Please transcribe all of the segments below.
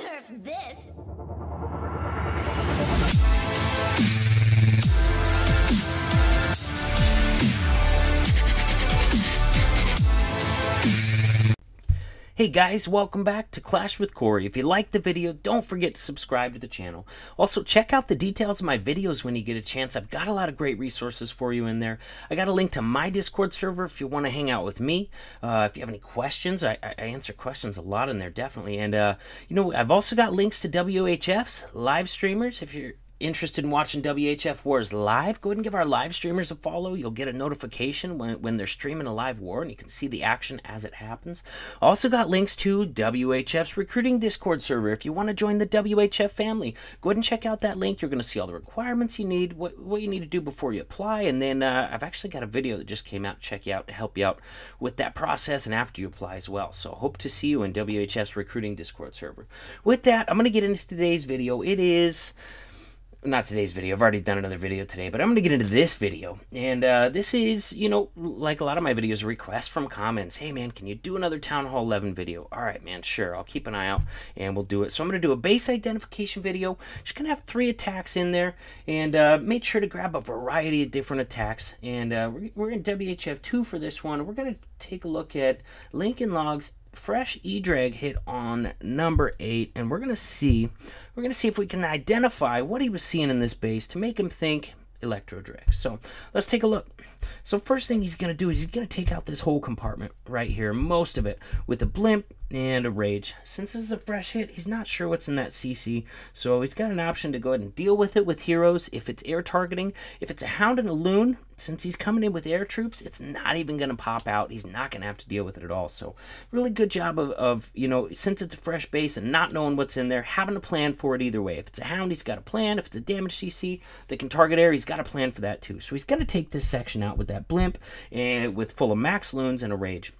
Nerf this! Hey guys, welcome back to Clash with Cory. If you liked the video, don't forget to subscribe to the channel. Also, check out the details of my videos when you get a chance. I've got a lot of great resources for you in there. I got a link to my Discord server if you want to hang out with me. Uh, if you have any questions, I, I, answer questions a lot in there, definitely. And, uh, you know, I've also got links to WHF's live streamers if you're interested in watching WHF Wars live, go ahead and give our live streamers a follow. You'll get a notification when, when they're streaming a live war and you can see the action as it happens. Also got links to WHF's recruiting Discord server. If you want to join the WHF family, go ahead and check out that link. You're going to see all the requirements you need, what, what you need to do before you apply. And then uh, I've actually got a video that just came out check you out to help you out with that process and after you apply as well. So hope to see you in WHF's recruiting Discord server. With that, I'm going to get into today's video. It is not today's video. I've already done another video today, but I'm going to get into this video. And uh, this is, you know, like a lot of my videos, a request from comments. Hey, man, can you do another Town Hall 11 video? All right, man, sure. I'll keep an eye out and we'll do it. So I'm going to do a base identification video. Just going to have three attacks in there and uh, made sure to grab a variety of different attacks. And uh, we're, we're in WHF2 for this one. We're going to take a look at Lincoln Logs fresh E-drag hit on number eight, and we're gonna see we're gonna see if we can identify what he was seeing in this base to make him think Electro Drag. So let's take a look. So first thing he's to do is he's to take out this whole compartment right here, most of it, with a blimp and a rage. Since this is a fresh hit, he's not sure what's in that CC, so he's got an option to go ahead and deal with it with heroes if it's air targeting. If it's a hound and a loon, since he's coming in with air troops, it's not even going to pop out. He's not going to have to deal with it at all. So really good job of, of, you know, since it's a fresh base and not knowing what's in there, having a plan for it either way. If it's a hound, he's got a plan. If it's a damage CC that can target air, he's got a plan for that too. So he's going to take this section out with that blimp and with full of max loons and a rage.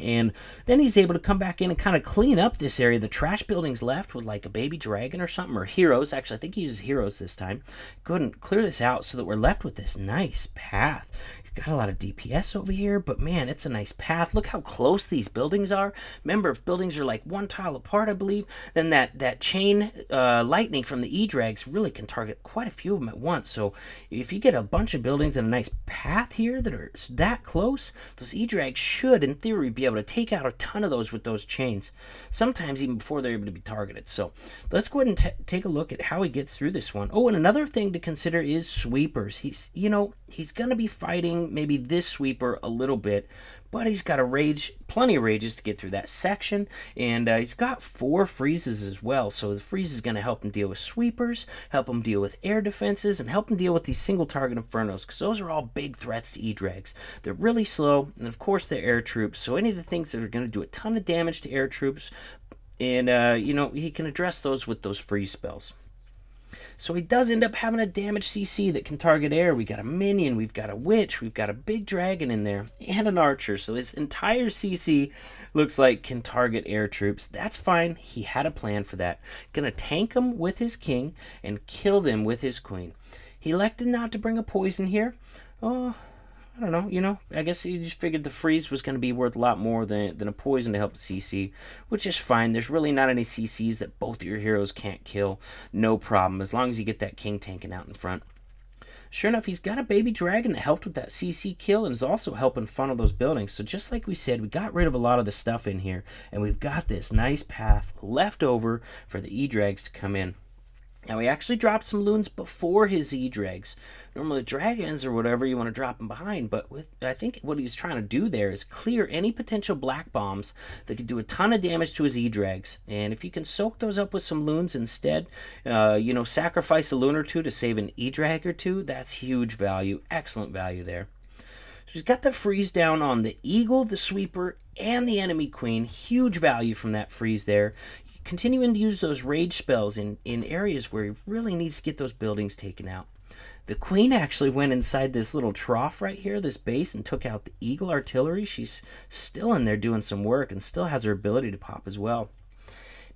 And then he's able to come back in and kind of clean up this area. The trash building's left with like a baby dragon or something, or heroes. Actually, I think he uses heroes this time. Go ahead and clear this out so that we're left with this nice path got a lot of DPS over here, but man, it's a nice path. Look how close these buildings are. Remember, if buildings are like one tile apart, I believe, then that, that chain uh, lightning from the E-Drags really can target quite a few of them at once. So if you get a bunch of buildings and a nice path here that are that close, those E-Drags should, in theory, be able to take out a ton of those with those chains. Sometimes even before they're able to be targeted. So let's go ahead and take a look at how he gets through this one. Oh, and another thing to consider is sweepers. He's, you know, he's going to be fighting maybe this sweeper a little bit, but he's got a rage, plenty of rages to get through that section, and uh, he's got four freezes as well. So the freeze is going to help him deal with sweepers, help him deal with air defenses, and help him deal with these single target infernos because those are all big threats to E-Drags. They're really slow, and of course they're air troops. So any of the things that are going to do a ton of damage to air troops, and uh, you know he can address those with those freeze spells. So he does end up having a damage CC that can target air. We got a minion, we've got a witch, we've got a big dragon in there, and an archer. So his entire CC looks like can target air troops. That's fine. He had a plan for that. Gonna tank him with his king and kill them with his queen. He elected not to bring a poison here. Oh, I don't know, you know, I guess he just figured the freeze was going to be worth a lot more than, than a poison to help the CC, which is fine. There's really not any CCs that both of your heroes can't kill. No problem, as long as you get that king tanking out in front. Sure enough, he's got a baby dragon that helped with that CC kill and is also helping funnel those buildings. So just like we said, we got rid of a lot of the stuff in here, and we've got this nice path left over for the E-Drags to come in. Now he actually dropped some loons before his E-Drags. Normally dragons or whatever you want to drop them behind, but with I think what he's trying to do there is clear any potential black bombs that could do a ton of damage to his E-Drags. And if you can soak those up with some loons instead, uh, you know, sacrifice a loon or two to save an E-Drag or two, that's huge value, excellent value there. So he's got the freeze down on the Eagle, the Sweeper, and the Enemy Queen. Huge value from that freeze there continuing to use those rage spells in, in areas where he really needs to get those buildings taken out. The queen actually went inside this little trough right here, this base, and took out the eagle artillery. She's still in there doing some work and still has her ability to pop as well.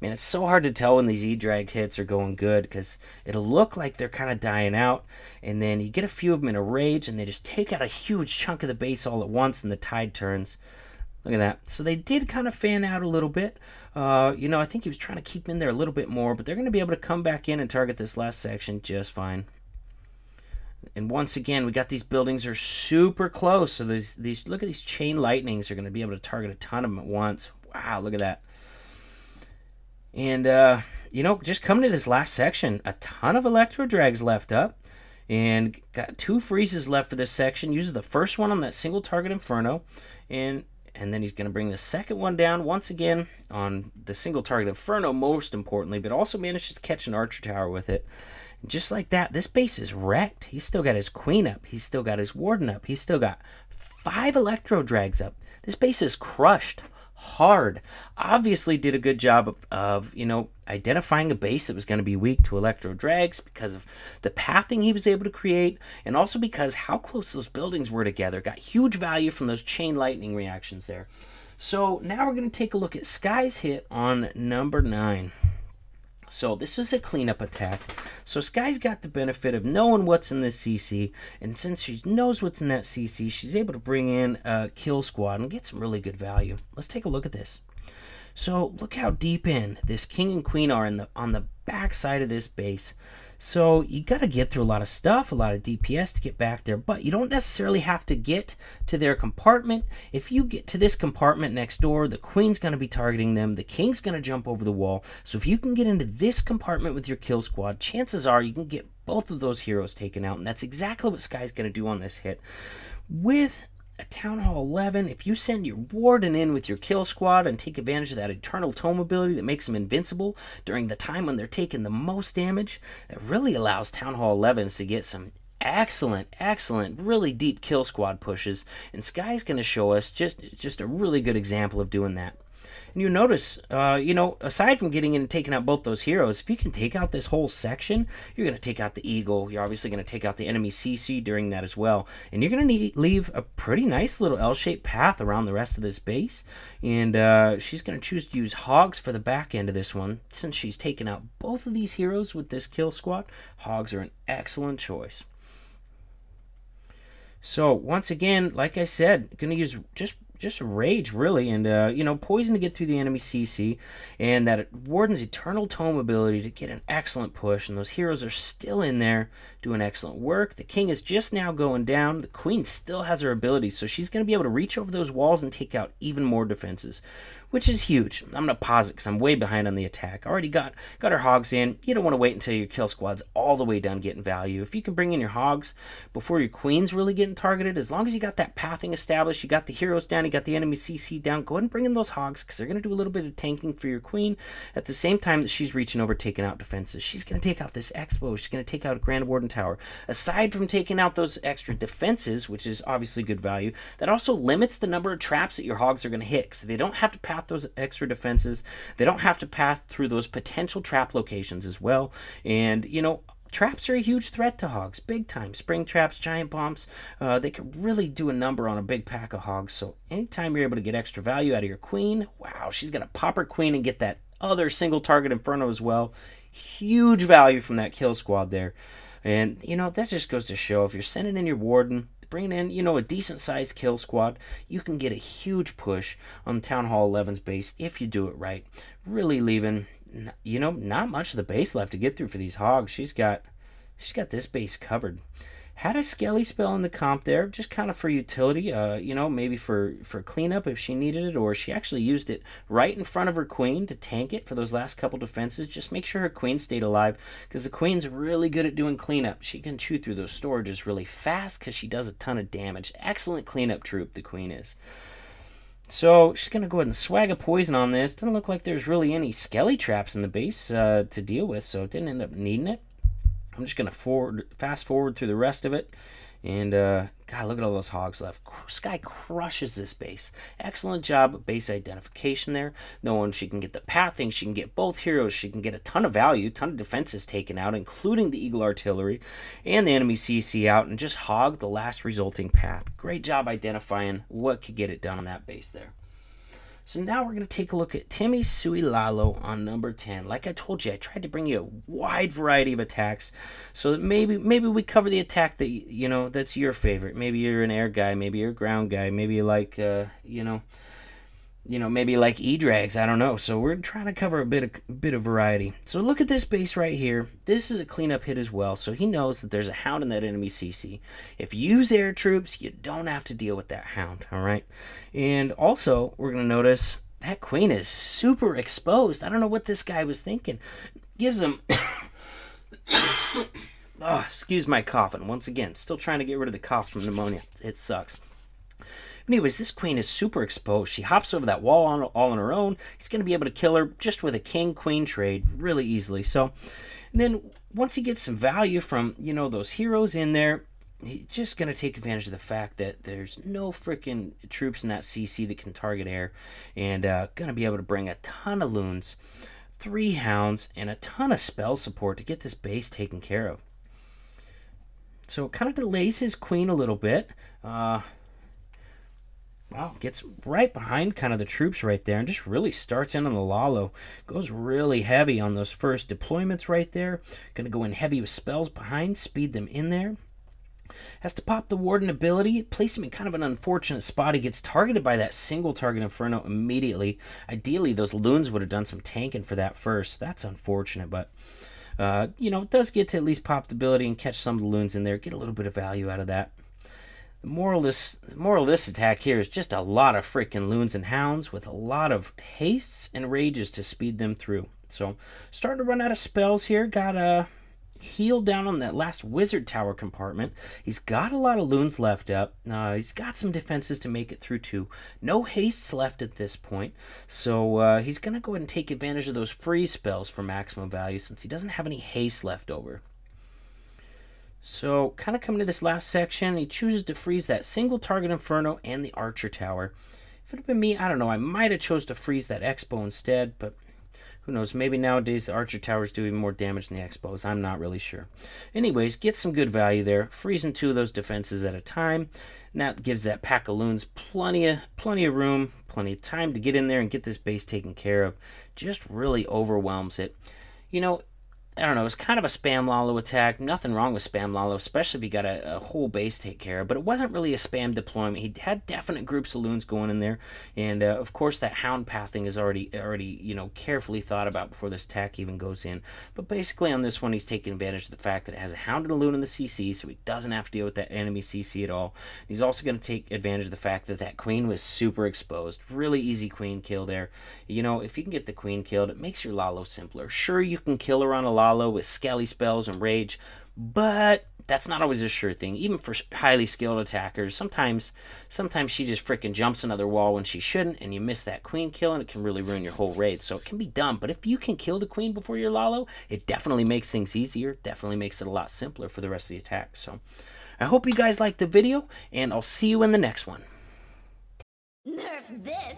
Man, it's so hard to tell when these E-drag hits are going good because it'll look like they're kind of dying out, and then you get a few of them in a rage, and they just take out a huge chunk of the base all at once, and the tide turns. Look at that. So they did kind of fan out a little bit. Uh, you know, I think he was trying to keep in there a little bit more, but they're going to be able to come back in and target this last section just fine. And once again, we got these buildings are super close. So these these look at these chain lightnings are going to be able to target a ton of them at once. Wow, look at that. And uh, you know, just coming to this last section, a ton of electro drags left up. And got two freezes left for this section. Uses the first one on that single target inferno. And and then he's going to bring the second one down once again on the single target inferno most importantly but also manages to catch an archer tower with it just like that, this base is wrecked. He's still got his queen up. He's still got his warden up. He's still got five electro drags up. This base is crushed hard. Obviously did a good job of, of, you know, identifying a base that was going to be weak to electro drags because of the pathing he was able to create and also because how close those buildings were together. Got huge value from those chain lightning reactions there. So now we're going to take a look at Sky's hit on number 9. So this is a cleanup attack. So Sky's got the benefit of knowing what's in this CC, and since she knows what's in that CC, she's able to bring in a kill squad and get some really good value. Let's take a look at this. So look how deep in this king and queen are in the on the back side of this base. So you got to get through a lot of stuff, a lot of DPS to get back there, but you don't necessarily have to get to their compartment. If you get to this compartment next door, the queen's going to be targeting them, the king's going to jump over the wall. So if you can get into this compartment with your kill squad, chances are you can get both of those heroes taken out, and that's exactly what Sky's going to do on this hit. With a Town Hall 11, if you send your Warden in with your kill squad and take advantage of that Eternal Tome ability that makes them invincible during the time when they're taking the most damage, that really allows Town Hall 11s to get some excellent, excellent, really deep kill squad pushes, and Sky's going to show us just, just a really good example of doing that. And you notice, uh, you know, aside from getting in and taking out both those heroes, if you can take out this whole section, you're going to take out the Eagle. You're obviously going to take out the enemy CC during that as well. And you're going to leave a pretty nice little L-shaped path around the rest of this base. And uh, she's going to choose to use Hogs for the back end of this one. Since she's taken out both of these heroes with this kill squad, Hogs are an excellent choice. So once again, like I said, going to use just just rage really and uh, you know poison to get through the enemy cc and that warden's eternal tome ability to get an excellent push and those heroes are still in there doing excellent work. The king is just now going down. The queen still has her abilities so she's going to be able to reach over those walls and take out even more defenses which is huge. I'm going to pause it because I'm way behind on the attack. Already got, got our hogs in. You don't want to wait until your kill squad's all the way done getting value. If you can bring in your hogs before your queen's really getting targeted, as long as you got that pathing established, you got the heroes down, you got the enemy CC down, go ahead and bring in those hogs because they're going to do a little bit of tanking for your queen at the same time that she's reaching over taking out defenses. She's going to take out this expo. She's going to take out a Grand Warden Tower. Aside from taking out those extra defenses, which is obviously good value, that also limits the number of traps that your hogs are going to hit. So they don't have to path those extra defenses. They don't have to pass through those potential trap locations as well. And, you know, traps are a huge threat to hogs, big time. Spring traps, giant bombs, uh, they can really do a number on a big pack of hogs. So anytime you're able to get extra value out of your queen, wow, she's going to pop her queen and get that other single target inferno as well. Huge value from that kill squad there. And, you know, that just goes to show if you're sending in your warden, bringing in, you know, a decent sized kill squad, you can get a huge push on Town Hall 11's base if you do it right. Really leaving, you know, not much of the base left to get through for these hogs. She's got, she's got this base covered had a skelly spell in the comp there just kind of for utility uh, you know maybe for for cleanup if she needed it or she actually used it right in front of her queen to tank it for those last couple defenses just make sure her queen stayed alive because the queen's really good at doing cleanup she can chew through those storages really fast because she does a ton of damage excellent cleanup troop the queen is so she's going to go ahead and swag a poison on this. Doesn't look like there's really any skelly traps in the base uh, to deal with, so it didn't end up needing it. I'm just to forward, fast forward through the rest of it. And, uh, God, look at all those hogs left. Sky crushes this base. Excellent job base identification there. Knowing she can get the pathing, she can get both heroes, she can get a ton of value, ton of defenses taken out, including the Eagle Artillery and the enemy CC out, and just hog the last resulting path. Great job identifying what could get it done on that base there. So now we're going to take a look at Timmy Suilalo on number 10. Like I told you, I tried to bring you a wide variety of attacks so that maybe maybe we cover the attack that, you know, that's your favorite. Maybe you're an air guy, maybe you're a ground guy, maybe you like, uh, you know, you know, maybe like E-Drags, I don't know. So we're trying to cover a bit of a bit of variety. So look at this base right here. This is a cleanup hit as well, so he knows that there's a hound in that enemy CC. If you use air troops, you don't have to deal with that hound, all right? And also, we're going to notice that queen is super exposed. I don't know what this guy was thinking. Gives him Oh, excuse my coughing. Once again, still trying to get rid of the cough from pneumonia. It sucks. Anyways, this queen is super exposed. She hops over that wall on, all on her own. He's going to be able to kill her just with a king-queen trade really easily. So, and then once he gets some value from, you know, those heroes in there, he's just going to take advantage of the fact that there's no freaking troops in that CC that can target air. And uh, going to be able to bring a ton of loons, three hounds, and a ton of spell support to get this base taken care of. So it kind of delays his queen a little bit. Uh, wow, gets right behind kind of the troops right there and just really starts in on the Lalo. Goes really heavy on those first deployments right there. Going to go in heavy with spells behind, speed them in there. Has to pop the Warden ability, place him in kind of an unfortunate spot. He gets targeted by that single target Inferno immediately. Ideally, those loons would have done some tanking for that first. That's unfortunate, but uh, you know, does get to at least pop the ability and catch some of the loons in there, get a little bit of value out of that. The moral this moral this attack here is just a lot of freaking loons and hounds with a lot of hastes and rages to speed them through. So starting to run out of spells here. Got a heal down on that last wizard tower compartment. He's got a lot of loons left up. Uh, he's got some defenses to make it through too. No hastes left at this point, so uh, he's going to go ahead and take advantage of those freeze spells for maximum value since he doesn't have any haste left over. So, kind of coming to this last section, he chooses to freeze that single target Inferno and the Archer Tower. If it had been me, I don't know, I might have chose to freeze that X-Bow instead, but who knows? Maybe nowadays the Archer Towers do even more damage than the X-Bows. I'm not really sure. Anyways, get some good value there. Freezing two of those defenses at a time. And that gives that pack of loons plenty of, plenty of room, plenty of time to get in there and get this base taken care of. Just really overwhelms it. You know, I don't know, it's kind of a spam Lalo attack. Nothing wrong with spam Lalo, especially if you got a, a, whole base to take care of. But it wasn't really a spam deployment. He had definite groups of loons going in there, and uh, of course that hound pathing is already already you know carefully thought about before this attack even goes in. But basically on this one, he's taking advantage of the fact that it has a hound and a loon in the CC, so he doesn't have to deal with that enemy CC at all. He's also going to take advantage of the fact that that queen was super exposed. Really easy queen kill there. You know, if you can get the queen killed, it makes your Lalo simpler. Sure, you can kill her on a Lalo with skelly spells and rage, but that's not always a sure thing. Even for highly skilled attackers, sometimes sometimes she just freaking jumps another wall when she shouldn't, and you miss that queen kill, and it can really ruin your whole raid. So it can be done, but if you can kill the queen before your Lalo, it definitely makes things easier. Definitely makes it a lot simpler for the rest of the attack. So I hope you guys liked the video, and I'll see you in the next one. Nerf this!